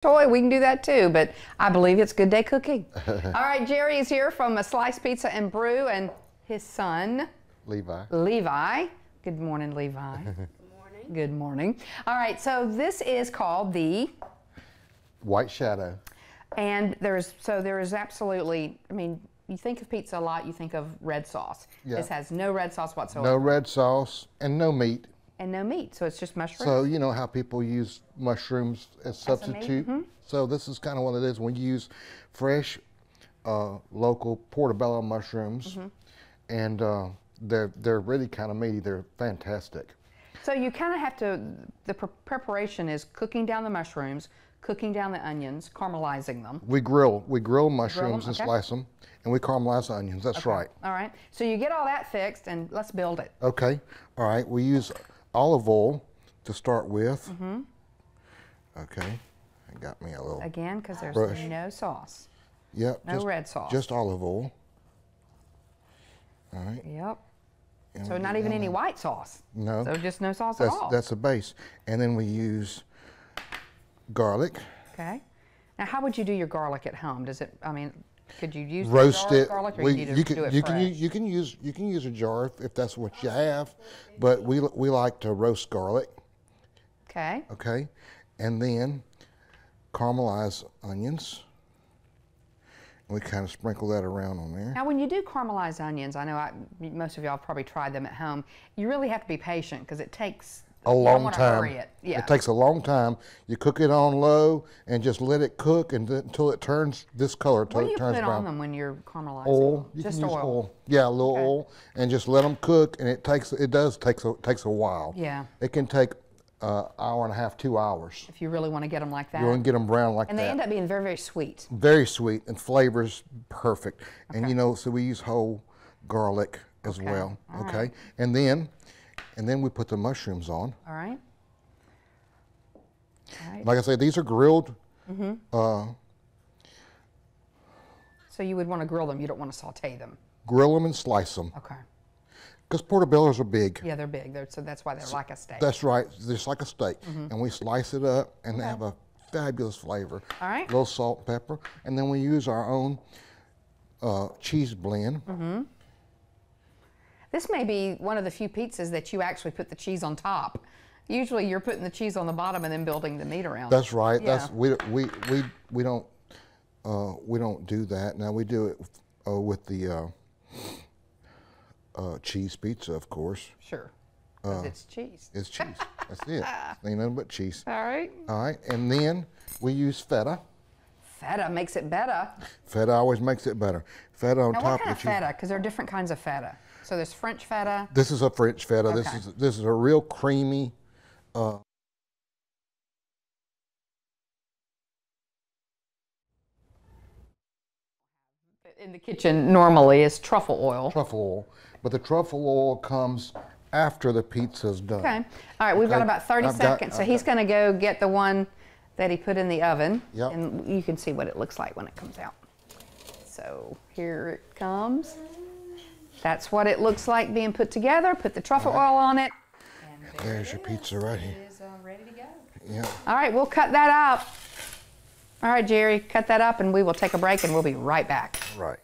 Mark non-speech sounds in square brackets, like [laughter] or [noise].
toy, we can do that too. But I believe it's good day cooking. [laughs] All right, Jerry is here from a Slice Pizza and Brew, and his son Levi. Levi. Good morning, Levi. [laughs] Good morning. Good morning. All right, so this is called the White Shadow. and there's so there is absolutely. I mean, you think of pizza a lot, you think of red sauce. Yeah. This has no red sauce whatsoever No red sauce and no meat. And no meat, so it's just mushrooms. So you know how people use mushrooms as a meat, substitute. So this is kind of what it is. We use fresh, uh, local portobello mushrooms, and uh, they're they're really kind of meaty. They're fantastic. So you kind of have to, the pre- preparation is cooking down the mushrooms, cooking down the onions, caramelizing them. We grill we grill mushrooms and okay. slice them, and we caramelize the onions. That's right. All right. So you get all that fixed and let's build it. Okay. All right. We use olive oil to start with. Mm-hmm. Okay. I got me a little. Again, because there's Brush. no sauce. Yep. No red sauce. Just olive oil. All right. Yep. and So not even any white sauce. No. So just no sauce That's at all. that's the base, and then we use garlic. okay. Now, how would you do your garlic at home? Does it? I mean, could you use Roast it. garlic, or we, you you do can it you can use, you can use you can use a jar if, if that's what you have, but we we like to roast garlic. okay. Okay, and then caramelize onions. We kind of sprinkle that around on there. Now, when you do caramelized onions, I know I, most of y'all probably tried them at home. You really have to be patient because it takes a long time. It. Yeah. takes a long time. You cook it on low and just let it cook until it turns this color, until what do it you turns put brown. on them when you're caramelizing? Oil. You Just oil. oil. Yeah, a little Okay. oil, and just let them cook. And it takes it does takes a takes a while. Yeah. It can take uh, hour and a half, two hours. If you really want to get them like that. You want to get them brown like that. and that. they end up being very, very sweet. Very sweet and flavors perfect. Okay. And you know, so we use whole garlic as Okay. well. All okay, right. and then and then we put the mushrooms on. All right. All right. Like I say, these are grilled. Uh, So you would want to grill them. You don't want to saute them. grill them and slice them Okay. because portobellos are big. Yeah, they're big. They're, so that's why they're like a steak. That's right, just like a steak. Mm-hmm. And we slice it up, and they have a fabulous flavor. All right. A little salt and pepper, and then we use our own uh, cheese blend. Mm-hmm. This may be one of the few pizzas that you actually put the cheese on top. Usually you're putting the cheese on the bottom and then building the meat around. That's right. That's we we we we don't uh, we don't do that. Now we do it uh, with the uh, uh, cheese pizza, of course. Sure. Uh, it's cheese. It's cheese. That's it. [laughs] Ain't nothing but cheese. All right. All right, and then we use feta. Feta makes it better. Feta always makes it better. Feta on Now, top what kind of of feta? Because there are different kinds of feta. So there's French feta. This is a French feta. This is this is a real creamy. Uh, In the kitchen normally is truffle oil. truffle oil, but the truffle oil comes after the pizza's done. Okay. All right, we've got about 30 I've got- seconds. so I've he's going to go get the one that he put in the oven. Yep. And you can see what it looks like when it comes out. So here it comes. That's what it looks like being put together. Put the truffle oil on it. And there There's your it pizza right is. here. It is uh, ready to go. Yeah. All right, we'll cut that up. All right, Jerry, cut that up and we will take a break and we'll be right back. Right.